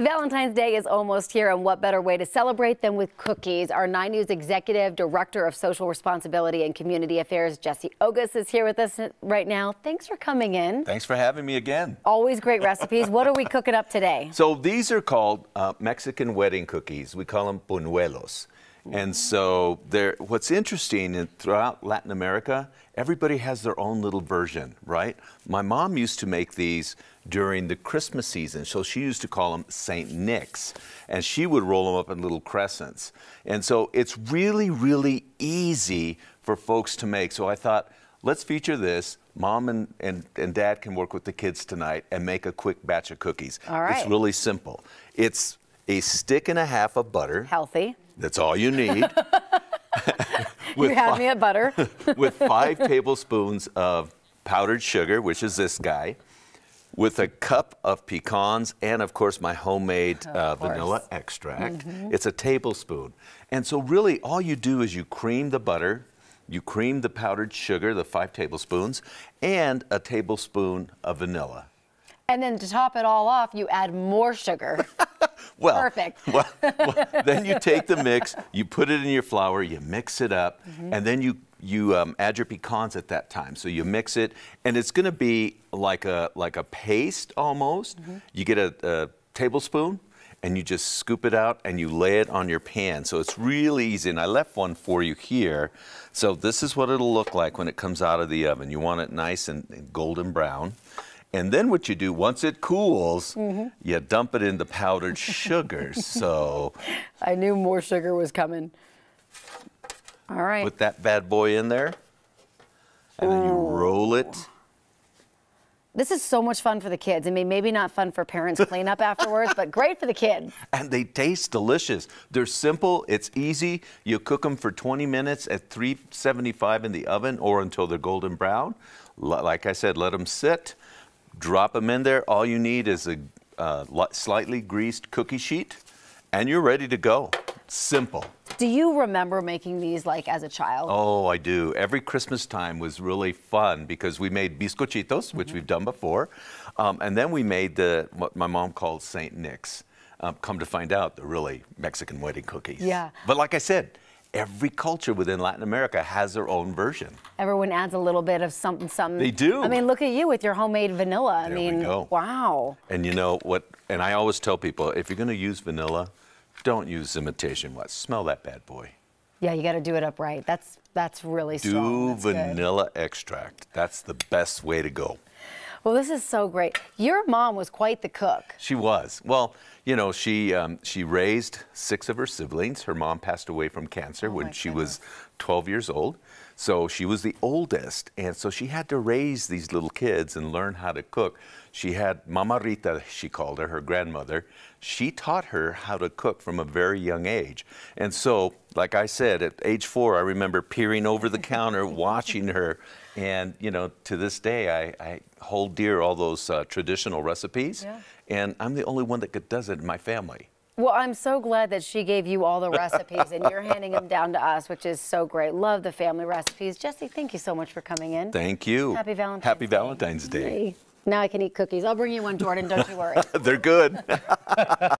Valentine's Day is almost here, and what better way to celebrate than with cookies? Our 9 News Executive Director of Social Responsibility and Community Affairs, Jesse Ogas, is here with us right now. Thanks for coming in. Thanks for having me again. Always great recipes. what are we cooking up today? So these are called uh, Mexican wedding cookies. We call them buñuelos. And so there, what's interesting in, throughout Latin America, everybody has their own little version, right? My mom used to make these during the Christmas season, so she used to call them Saint Nick's, and she would roll them up in little crescents. And so it's really, really easy for folks to make. So I thought, let's feature this. Mom and, and, and dad can work with the kids tonight and make a quick batch of cookies. All right. It's really simple. It's a stick and a half of butter. Healthy. That's all you need. you have me at butter. with five tablespoons of powdered sugar, which is this guy, with a cup of pecans and, of course, my homemade uh, vanilla extract. Mm -hmm. It's a tablespoon. And so, really, all you do is you cream the butter, you cream the powdered sugar, the five tablespoons, and a tablespoon of vanilla. And then to top it all off, you add more sugar. Well, Perfect. well, well, then you take the mix, you put it in your flour, you mix it up, mm -hmm. and then you you um, add your pecans at that time. So you mix it, and it's going to be like a like a paste almost. Mm -hmm. You get a, a tablespoon, and you just scoop it out and you lay it on your pan. So it's really easy. And I left one for you here. So this is what it'll look like when it comes out of the oven. You want it nice and golden brown. And then what you do, once it cools, mm -hmm. you dump it in the powdered sugar. so I knew more sugar was coming. All right. Put that bad boy in there. And then you roll it. This is so much fun for the kids. I mean, maybe not fun for parents clean up afterwards, but great for the kids. And they taste delicious. They're simple, it's easy. You cook them for 20 minutes at 375 in the oven or until they're golden brown. Like I said, let them sit. Drop them in there. All you need is a uh, slightly greased cookie sheet, and you're ready to go. Simple. Do you remember making these like as a child? Oh, I do. Every Christmas time was really fun because we made bizcochitos, which mm -hmm. we've done before, um, and then we made the what my mom called Saint Nick's. Um, come to find out, they're really Mexican wedding cookies. Yeah. But like I said, every culture within Latin America has their own version. Everyone adds a little bit of something, something. They do. I mean, look at you with your homemade vanilla. There I mean, we go. wow. And you know what? And I always tell people, if you're going to use vanilla, don't use imitation what? Smell that bad boy. Yeah, you got to do it up right. That's that's really do strong. Do vanilla good. extract. That's the best way to go. Well, this is so great. Your mom was quite the cook. She was. Well, you know, she um, she raised six of her siblings. Her mom passed away from cancer oh when she goodness. was 12 years old. So she was the oldest, and so she had to raise these little kids and learn how to cook. She had Mama Rita, she called her, her grandmother. She taught her how to cook from a very young age. And so, like I said, at age four, I remember peering over the counter, watching her. And, you know, to this day, I, I hold dear all those uh, traditional recipes. Yeah. And I'm the only one that does it in my family. Well, I'm so glad that she gave you all the recipes and you're handing them down to us, which is so great. Love the family recipes. Jesse, thank you so much for coming in. Thank you. Happy Valentine's Happy Day. Valentine's Day. Now I can eat cookies. I'll bring you one, Jordan. Don't you worry. They're good.